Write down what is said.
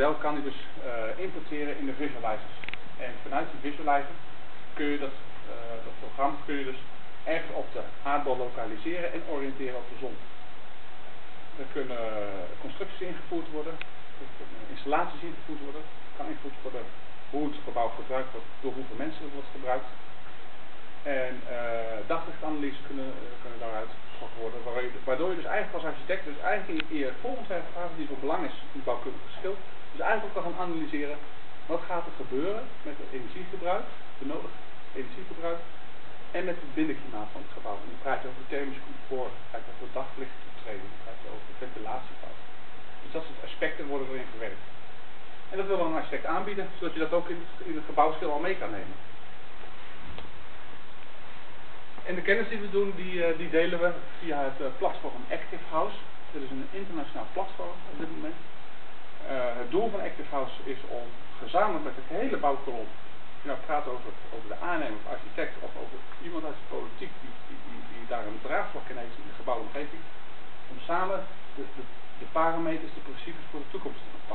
model kan je dus uh, importeren in de visualizers. En vanuit die visualizer kun je dat, uh, dat programma kun je dus echt op de aardbol lokaliseren en oriënteren op de zon. Er kunnen constructies ingevoerd worden, er kunnen installaties ingevoerd worden, kan ingevoerd worden hoe het gebouw gebruikt wordt, door hoeveel mensen het wordt gebruikt. En uh, daglichtanalyse kunnen, kunnen daaruit waardoor je dus eigenlijk als architect dus eigenlijk in je volgende vraag die van belang is in het bouwkundig geschil, dus eigenlijk ook kan gaan analyseren wat gaat er gebeuren met het energiegebruik, benodigd energiegebruik en met het binnenklimaat van het gebouw. En dan praat je over thermisch comfort, dan praat je over daglichtoptreden, dan praat je over ventilatiefout. Dus dat soort aspecten worden erin verwerkt. En dat wil een architect aanbieden, zodat je dat ook in het, in het al mee kan nemen. En de kennis die we doen, die, uh, die delen we via het uh, platform Active House. Dit is een internationaal platform op dit moment. Uh, het doel van Active House is om gezamenlijk met het hele bouwkolom, je nou praat over, over de aannemer of architect of over iemand uit de politiek die, die, die, daar een draagvlak in heeft in de gebouwomgeving, om samen de, de, parameters, de principes voor de toekomst te bepalen.